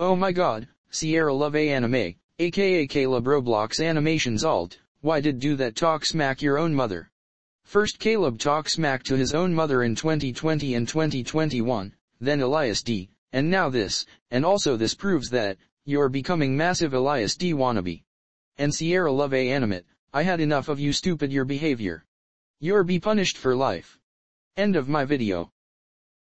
Oh my god, SierraLovezAnime, aka Caleb Roblox Animations Alt, why did do that talk smack your own mother? First Caleb talk smack to his own mother in 2020 and 2021, then Elias D, and now this, and also this proves that, you're becoming massive Elias D wannabe. And Sierra Love A Animate, I had enough of you stupid your behavior. You're be punished for life. End of my video.